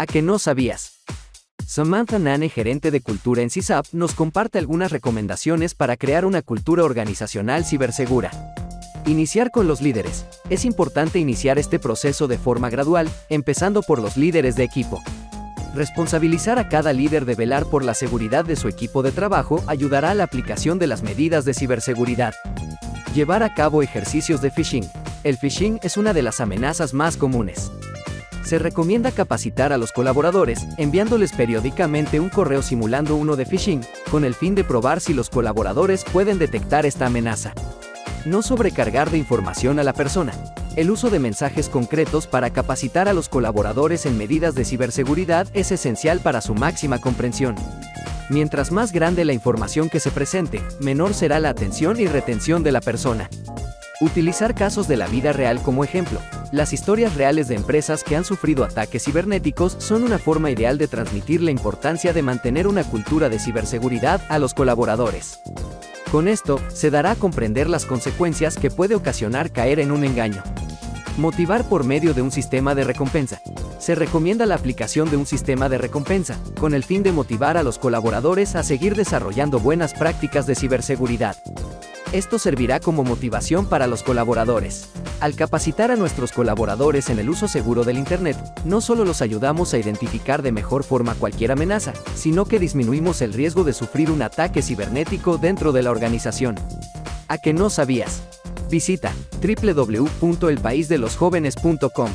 ¿A que no sabías? Samantha Nane, gerente de cultura en CISAP, nos comparte algunas recomendaciones para crear una cultura organizacional cibersegura. Iniciar con los líderes. Es importante iniciar este proceso de forma gradual, empezando por los líderes de equipo. Responsabilizar a cada líder de velar por la seguridad de su equipo de trabajo ayudará a la aplicación de las medidas de ciberseguridad. Llevar a cabo ejercicios de phishing. El phishing es una de las amenazas más comunes. Se recomienda capacitar a los colaboradores, enviándoles periódicamente un correo simulando uno de phishing, con el fin de probar si los colaboradores pueden detectar esta amenaza. No sobrecargar de información a la persona. El uso de mensajes concretos para capacitar a los colaboradores en medidas de ciberseguridad es esencial para su máxima comprensión. Mientras más grande la información que se presente, menor será la atención y retención de la persona. Utilizar casos de la vida real como ejemplo. Las historias reales de empresas que han sufrido ataques cibernéticos son una forma ideal de transmitir la importancia de mantener una cultura de ciberseguridad a los colaboradores. Con esto, se dará a comprender las consecuencias que puede ocasionar caer en un engaño. Motivar por medio de un sistema de recompensa. Se recomienda la aplicación de un sistema de recompensa, con el fin de motivar a los colaboradores a seguir desarrollando buenas prácticas de ciberseguridad. Esto servirá como motivación para los colaboradores. Al capacitar a nuestros colaboradores en el uso seguro del Internet, no solo los ayudamos a identificar de mejor forma cualquier amenaza, sino que disminuimos el riesgo de sufrir un ataque cibernético dentro de la organización. ¿A que no sabías? Visita www.elpaisdelosjovenes.com.